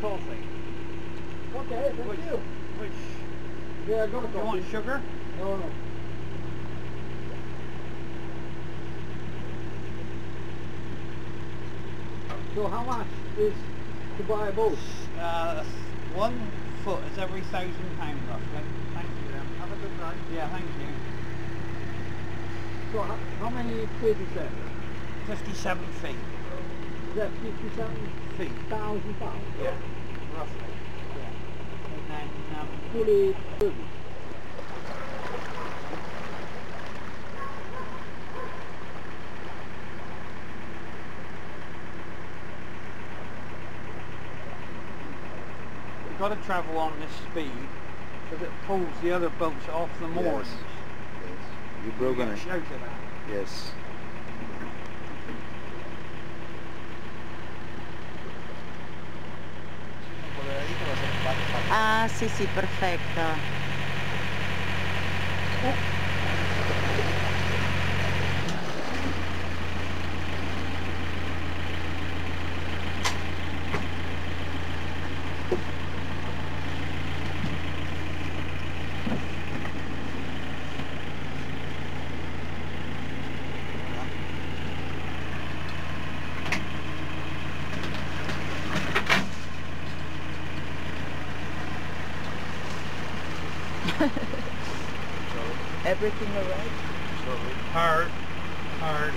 coffee. Okay, thank Which, you. which, Yeah, I got a you want sugar? No, no. So how much is to buy a boat? Uh, one foot is every thousand pound roughly. Thank you then. Have a good night. Yeah, thank you. So how, how many feet is that? 57 feet. Is that 57,000 Feet. pounds? Yeah, roughly. Yeah. And then, um, Fully serviced. you've got to travel on this speed because it pulls the other boats off the moorings. Yes. You broken it. Shout at that. Yes. Ah, sì, sì, perfetto. Everything all right? Hard, hard.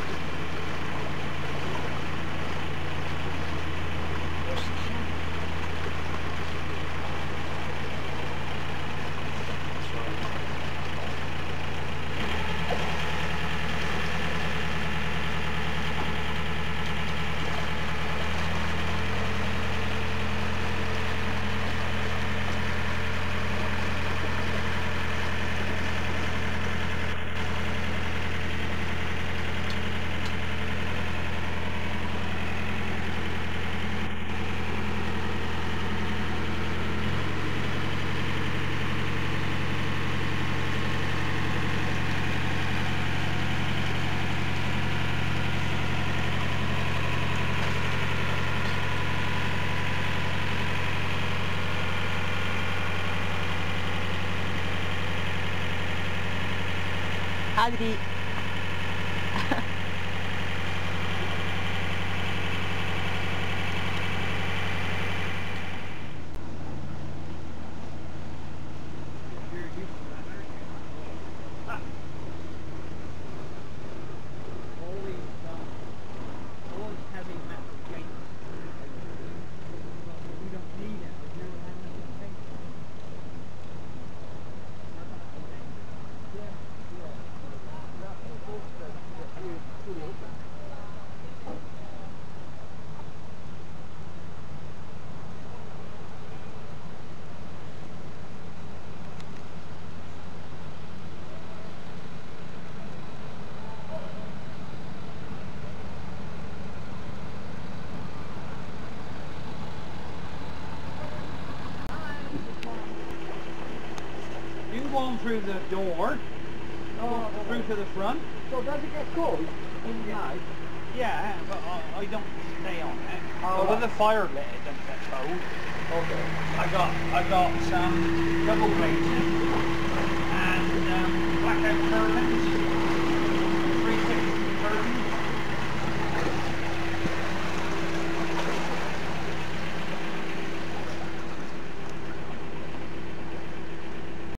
Adri, through the door, oh, through to the front. So does it get cold in the night? Yeah, but I, I don't stay on it. Oh, with the fire lit, it doesn't get cold. Okay. I got I got some double glazing and um, blackout curtains.